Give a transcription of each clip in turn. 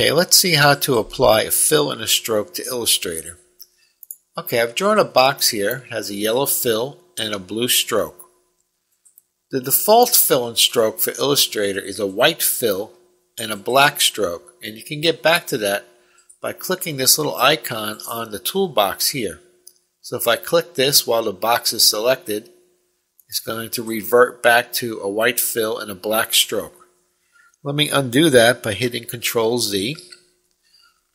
Okay, let's see how to apply a fill and a stroke to Illustrator. Okay, I've drawn a box here. It has a yellow fill and a blue stroke. The default fill and stroke for Illustrator is a white fill and a black stroke. And you can get back to that by clicking this little icon on the toolbox here. So if I click this while the box is selected, it's going to revert back to a white fill and a black stroke. Let me undo that by hitting Control Z.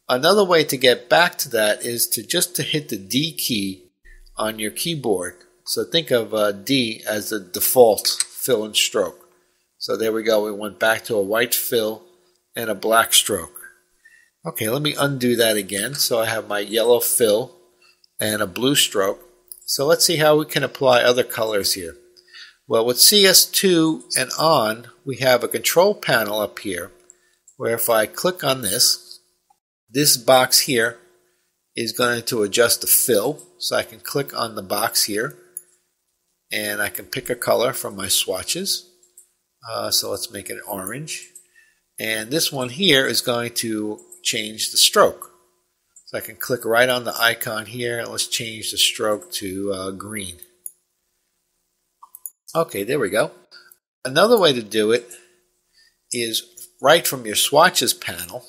Another way to get back to that is to just to hit the D key on your keyboard. So think of uh, D as the default fill and stroke. So there we go. We went back to a white fill and a black stroke. Okay, let me undo that again. So I have my yellow fill and a blue stroke. So let's see how we can apply other colors here. Well, with CS2 and on, we have a control panel up here where if I click on this, this box here is going to adjust the fill. So I can click on the box here and I can pick a color from my swatches. Uh, so let's make it orange. And this one here is going to change the stroke. So I can click right on the icon here and let's change the stroke to uh, green. Okay, there we go. Another way to do it is right from your swatches panel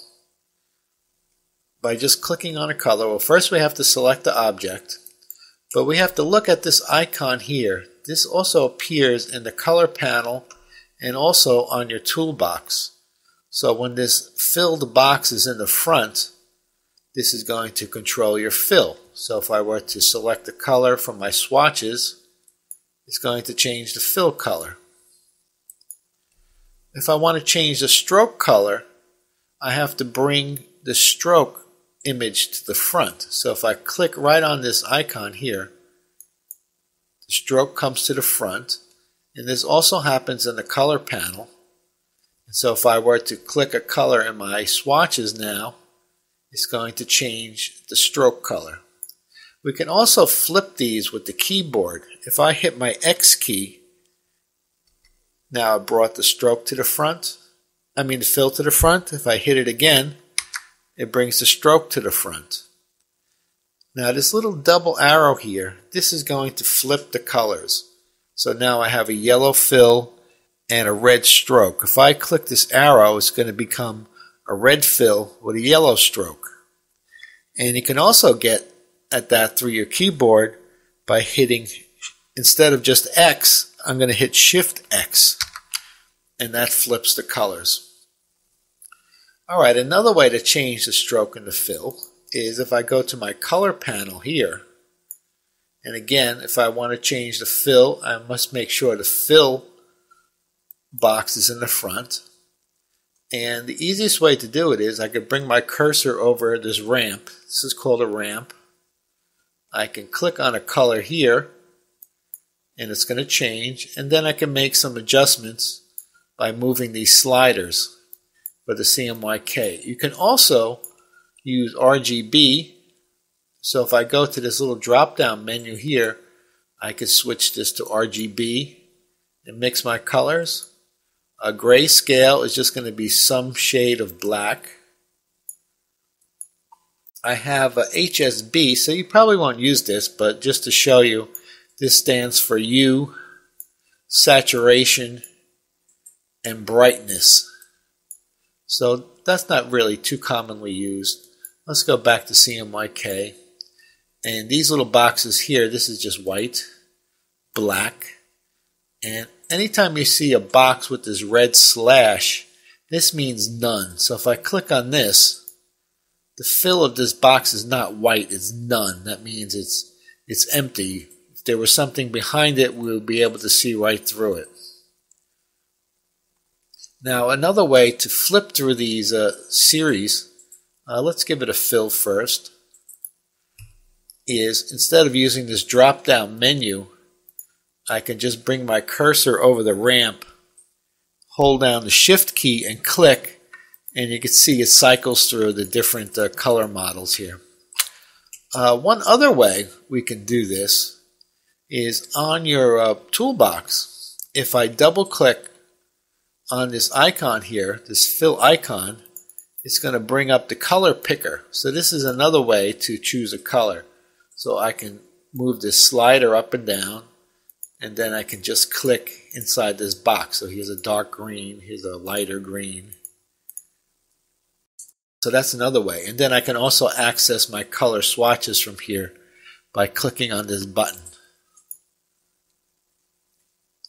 by just clicking on a color. Well, first we have to select the object, but we have to look at this icon here. This also appears in the color panel and also on your toolbox. So when this filled box is in the front, this is going to control your fill. So if I were to select the color from my swatches, is going to change the fill color. If I want to change the stroke color, I have to bring the stroke image to the front. So if I click right on this icon here, the stroke comes to the front. And this also happens in the color panel. And so if I were to click a color in my swatches now, it's going to change the stroke color. We can also flip these with the keyboard. If I hit my X key, now I brought the stroke to the front. I mean the fill to the front. If I hit it again, it brings the stroke to the front. Now this little double arrow here, this is going to flip the colors. So now I have a yellow fill and a red stroke. If I click this arrow, it's going to become a red fill with a yellow stroke. And you can also get at that through your keyboard by hitting, instead of just X, I'm going to hit Shift X, and that flips the colors. All right, another way to change the stroke and the fill is if I go to my color panel here, and again, if I want to change the fill, I must make sure the fill box is in the front. And the easiest way to do it is I could bring my cursor over this ramp. This is called a ramp. I can click on a color here and it's going to change and then I can make some adjustments by moving these sliders for the CMYK. You can also use RGB so if I go to this little drop down menu here I can switch this to RGB and mix my colors. A grayscale is just going to be some shade of black. I have a HSB, so you probably won't use this, but just to show you, this stands for hue, saturation, and brightness. So that's not really too commonly used. Let's go back to CMYK. And these little boxes here, this is just white, black, and anytime you see a box with this red slash, this means none. So if I click on this, the fill of this box is not white, it's none. That means it's it's empty. If there was something behind it, we would be able to see right through it. Now, another way to flip through these uh, series, uh, let's give it a fill first, is instead of using this drop down menu, I can just bring my cursor over the ramp, hold down the shift key, and click and you can see it cycles through the different uh, color models here. Uh, one other way we can do this is on your uh, toolbox. If I double click on this icon here, this fill icon, it's going to bring up the color picker. So this is another way to choose a color. So I can move this slider up and down and then I can just click inside this box. So here's a dark green, here's a lighter green. So that's another way. And then I can also access my color swatches from here by clicking on this button.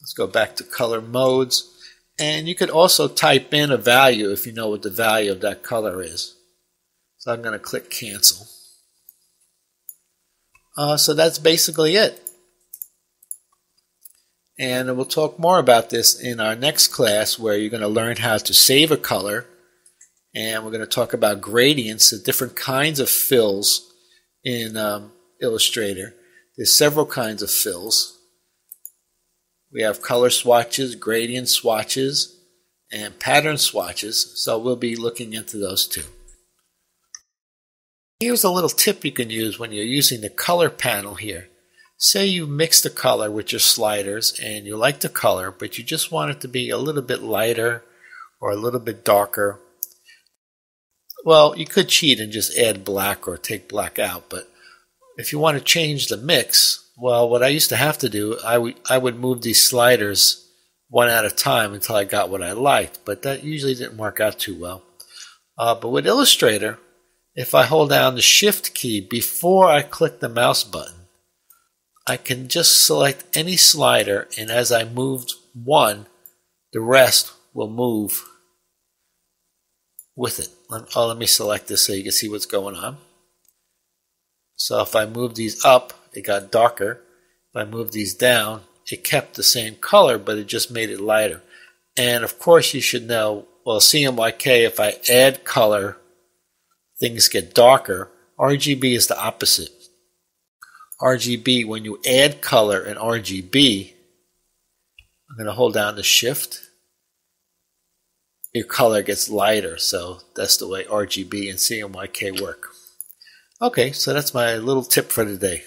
Let's go back to color modes. And you could also type in a value if you know what the value of that color is. So I'm going to click cancel. Uh, so that's basically it. And we'll talk more about this in our next class where you're going to learn how to save a color. And we're going to talk about gradients, the different kinds of fills in um, Illustrator. There's several kinds of fills. We have color swatches, gradient swatches, and pattern swatches. So we'll be looking into those too. Here's a little tip you can use when you're using the color panel here. Say you mix the color with your sliders and you like the color, but you just want it to be a little bit lighter or a little bit darker. Well, you could cheat and just add black or take black out, but if you want to change the mix, well, what I used to have to do, I, I would move these sliders one at a time until I got what I liked, but that usually didn't work out too well. Uh, but with Illustrator, if I hold down the Shift key before I click the mouse button, I can just select any slider and as I moved one, the rest will move with it. Oh, let me select this so you can see what's going on. So if I move these up, it got darker. If I move these down, it kept the same color, but it just made it lighter. And of course you should know, well, CMYK, if I add color, things get darker. RGB is the opposite. RGB, when you add color in RGB, I'm going to hold down the shift. Your color gets lighter, so that's the way RGB and CMYK work. Okay, so that's my little tip for today.